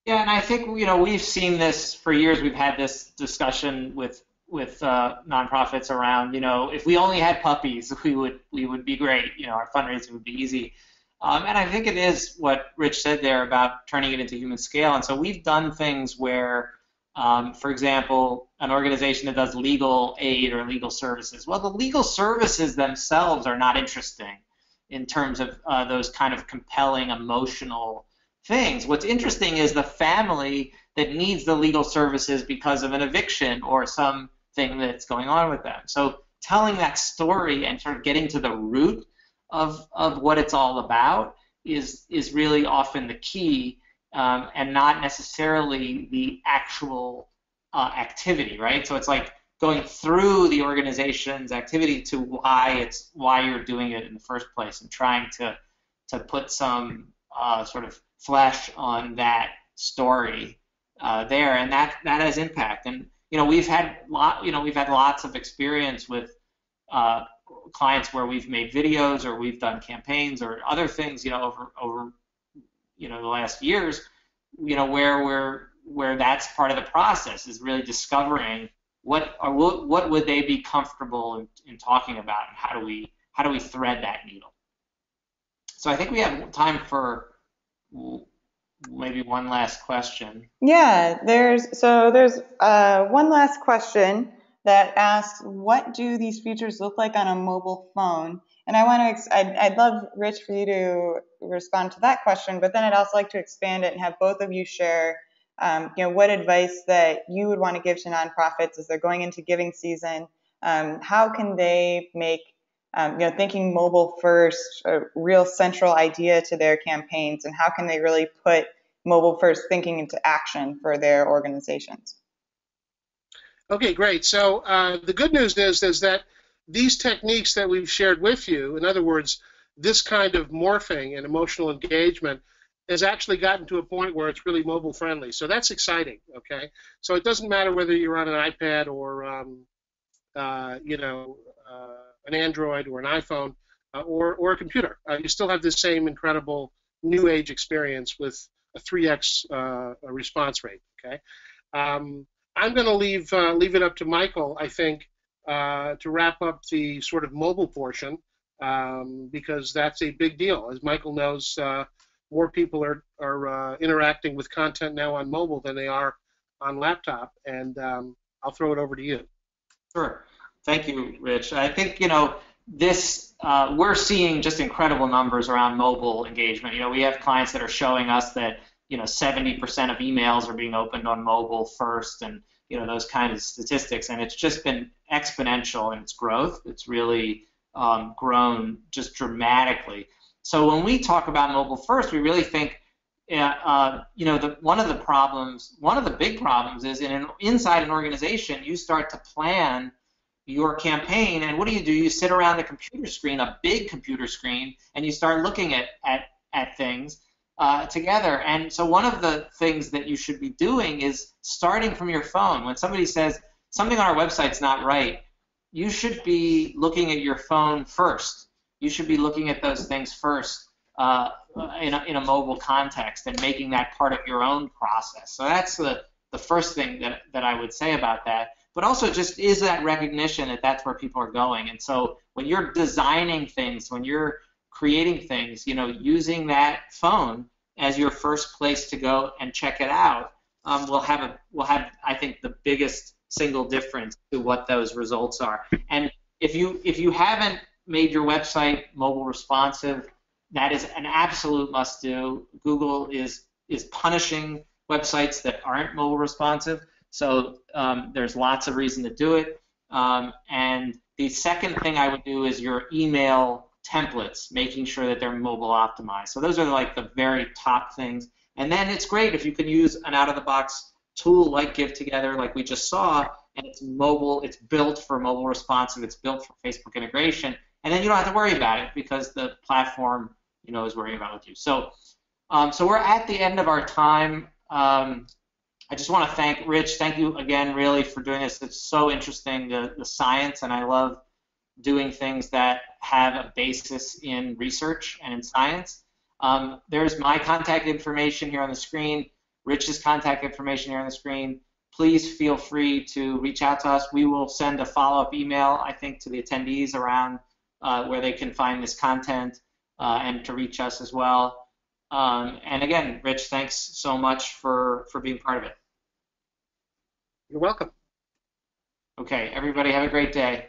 Yeah, and I think you know we've seen this for years. We've had this discussion with with uh, nonprofits around you know if we only had puppies, *laughs* we would we would be great. You know, our fundraising would be easy. Um, and I think it is what Rich said there about turning it into human scale. And so we've done things where, um, for example, an organization that does legal aid or legal services. Well, the legal services themselves are not interesting in terms of uh, those kind of compelling emotional things. What's interesting is the family that needs the legal services because of an eviction or something that's going on with them. So telling that story and sort of getting to the root of, of what it's all about is is really often the key um, and not necessarily the actual uh, activity, right? So it's like going through the organization's activity to why it's why you're doing it in the first place and trying to to put some uh, sort of flesh on that story uh, there, and that that has impact. And you know we've had lot you know we've had lots of experience with uh, clients where we've made videos or we've done campaigns or other things you know over over you know the last years you know where we're where that's part of the process is really discovering what or what, what would they be comfortable in, in talking about and how do we how do we thread that needle so I think we have time for maybe one last question. Yeah, there's so there's uh, one last question that asks, what do these features look like on a mobile phone? And I want to, I'd, I'd love, Rich, for you to respond to that question, but then I'd also like to expand it and have both of you share, um, you know, what advice that you would want to give to nonprofits as they're going into giving season. Um, how can they make um, you know, thinking mobile first, a real central idea to their campaigns, and how can they really put mobile first thinking into action for their organizations? Okay, great. So uh, the good news is is that these techniques that we've shared with you, in other words, this kind of morphing and emotional engagement, has actually gotten to a point where it's really mobile friendly. So that's exciting. Okay, so it doesn't matter whether you're on an iPad or um, uh, you know. Uh, an Android or an iPhone uh, or, or a computer. Uh, you still have the same incredible new age experience with a 3x uh, response rate. Okay, um, I'm going to leave uh, leave it up to Michael. I think uh, to wrap up the sort of mobile portion um, because that's a big deal. As Michael knows, uh, more people are are interacting with content now on mobile than they are on laptop, and um, I'll throw it over to you. Sure. Thank you, Rich. I think you know this. Uh, we're seeing just incredible numbers around mobile engagement. You know, we have clients that are showing us that you know 70% of emails are being opened on mobile first, and you know those kind of statistics. And it's just been exponential in its growth. It's really um, grown just dramatically. So when we talk about mobile first, we really think uh, you know, the, one of the problems, one of the big problems is in an, inside an organization, you start to plan your campaign and what do you do you sit around a computer screen a big computer screen and you start looking at at, at things uh, together. And so one of the things that you should be doing is starting from your phone. When somebody says something on our website's not right you should be looking at your phone first. You should be looking at those things first uh, in, a, in a mobile context and making that part of your own process. So that's the, the first thing that, that i would say about that. But also just is that recognition that that's where people are going. And so when you're designing things, when you're creating things, you know, using that phone as your first place to go and check it out um, will have a will have I think the biggest single difference to what those results are. And if you if you haven't made your website mobile responsive, that is an absolute must do. Google is is punishing websites that aren't mobile responsive. So um, there's lots of reason to do it. Um, and the second thing I would do is your email templates, making sure that they're mobile optimized. So those are like the very top things. And then it's great if you can use an out-of-the-box tool like give2gether, like we just saw, and it's mobile, it's built for mobile responsive, it's built for Facebook integration, and then you don't have to worry about it because the platform, you know, is worrying about with you. So, um, so we're at the end of our time. Um, I just want to thank Rich. Thank you again, really, for doing this. It's so interesting, the, the science, and I love doing things that have a basis in research and in science. Um, there's my contact information here on the screen, Rich's contact information here on the screen. Please feel free to reach out to us. We will send a follow-up email, I think, to the attendees around uh, where they can find this content uh, and to reach us as well. Um, and again, Rich, thanks so much for, for being part of it. You're welcome. Okay, everybody have a great day.